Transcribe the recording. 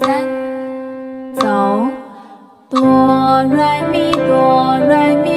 sách sáu do re mi do re mi